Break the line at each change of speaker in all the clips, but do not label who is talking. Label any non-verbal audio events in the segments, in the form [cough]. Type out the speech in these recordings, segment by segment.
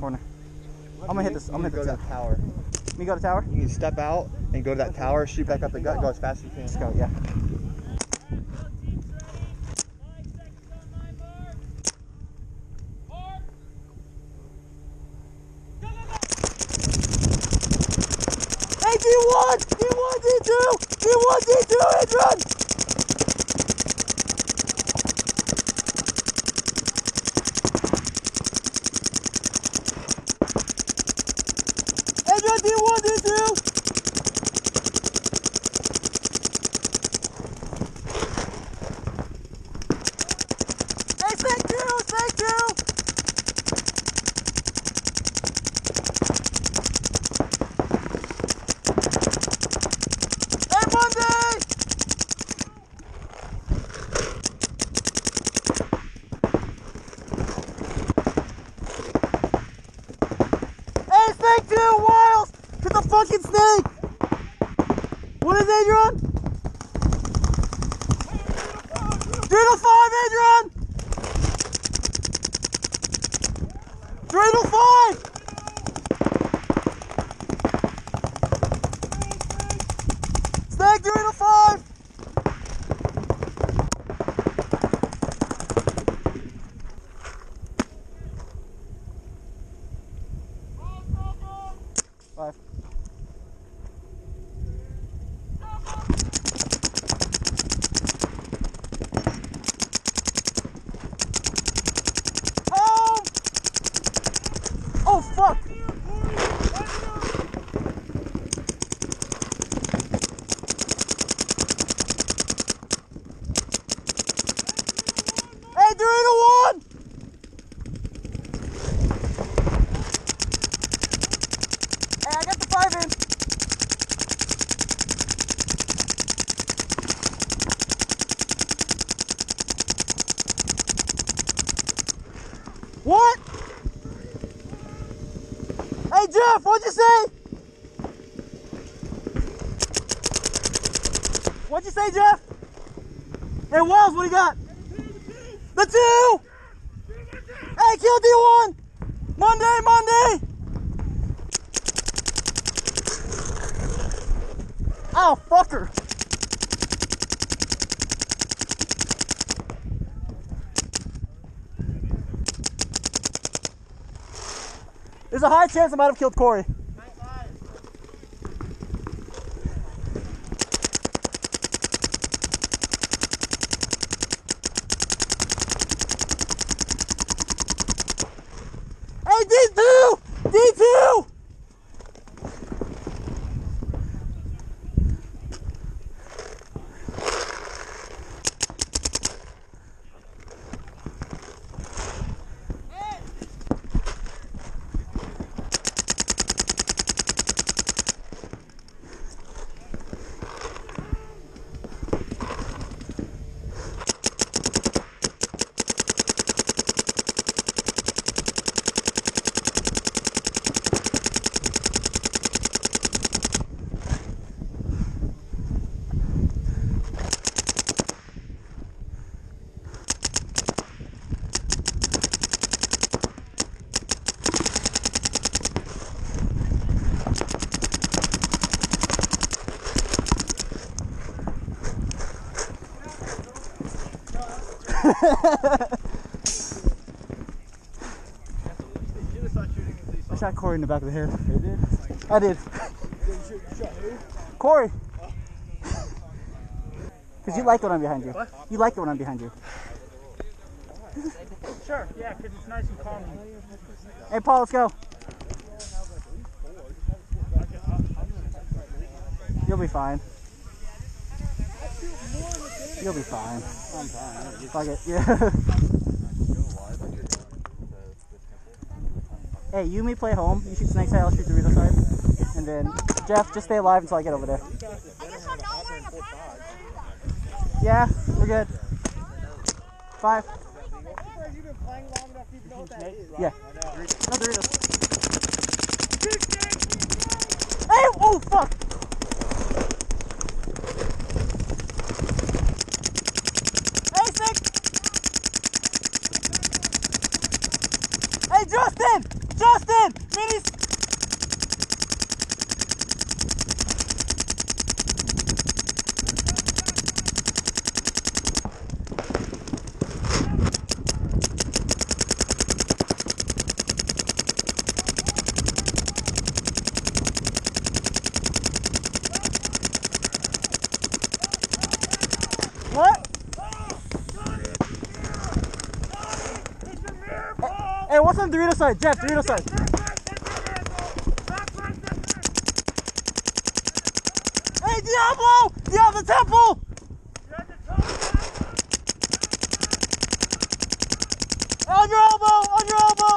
Corner. I'm gonna hit this. I'm gonna
go
hit
to
this.
the tower.
Me go to the tower.
You can step out and go to that tower, shoot back up the gut, go as fast as you can.
Let's go. Yeah. fucking snake! What is Adrian? Dreidel 5, Adrian! Dreidel 5! Hey Jeff, what'd you say? What'd you say, Jeff? Hey Wells, what do you got? The two! Hey, kill D1! Monday, Monday! Oh, fucker! There's a high chance I might have killed Corey. [laughs] I shot Corey in the back of the head. Did? I did. Corey. Because you like it when I'm behind you.
What?
You like it when I'm behind you.
Sure, yeah, because it's nice and calm.
Hey, Paul, let's go. You'll be fine. You'll be fine. I'm fine. Fuck it. Yeah. [laughs] hey, you and me play home. You shoot Snake's side, I'll shoot Dorito side. And then, Jeff, just stay alive until I get over there. Yeah, we're good. Five. Yeah. Hey! Oh, fuck! Minis! What? On Dorito side? Jeff, Dorito side. Hey, Diablo! Diablo Temple! On your elbow! On your elbow!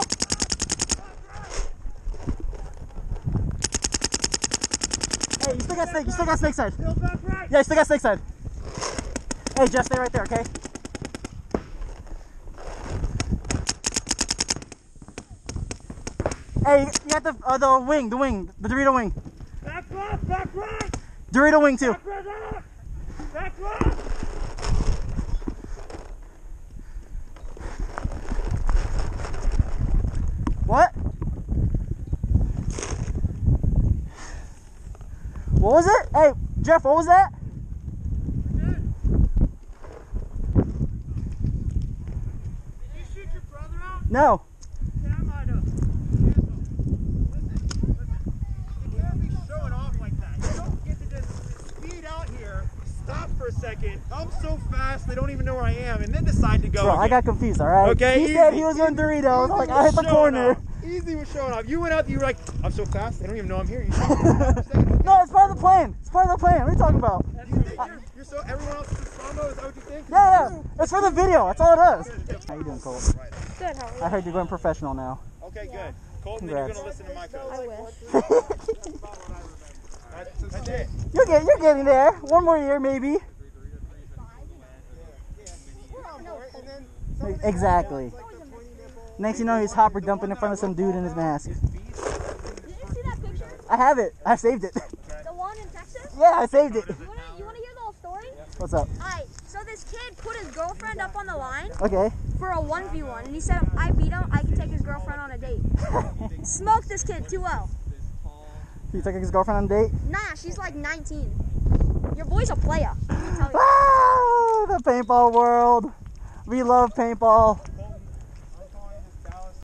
Hey, you still got snake. You still got snake side. Yeah, you still got snake side. Hey, Jeff, stay right there, okay? Hey, you got the uh, the wing, the wing, the Dorito wing,
Back left, back right,
Dorito wing too.
back up, back left.
What? What was it? Hey, Jeff, what was that?
Did you shoot your brother out?
No.
Yeah, I might have. You can't be showing off like that. You don't get to just speed out here, stop for a second, come so fast they don't even know where I am, and then decide to go.
Bro, I got confused, alright?
Okay,
He said he was going Doritos.
Easy
Like, I hit the corner.
off. Easy was showing off. You went out, you were like, I'm so fast, they don't even know I'm here. You [laughs]
No, it's part of the plan. It's part of the plan. What are you talking about?
You think you're, you're so everyone else is slow Is that what you think?
Yeah, yeah. It's for the video. That's all it is. How you doing, Cole?
Good, how are you?
I heard you're going professional now.
Okay, good. Colton, then you're
Congrats.
gonna listen to my coach.
I wish.
That's, that's it. [laughs]
You're getting, you're getting there. One more year, maybe. Exactly. Next you know, he's hopper dumping in front of some dude in his mask.
Did you see that picture?
I have it. I saved it. [laughs]
The one in Texas?
Yeah, I saved it.
You wanna, hear the whole story?
What's up?
Alright, so this kid put his girlfriend up on the line
Okay.
for a 1v1, and he said, I beat him, I can take his girlfriend on a date. [laughs] Smoked this kid 2-0.
He took his girlfriend on a date.
Nah, she's like 19. Your boy's a player. Let me tell you. [laughs]
Ah, the paintball world. We love paintball.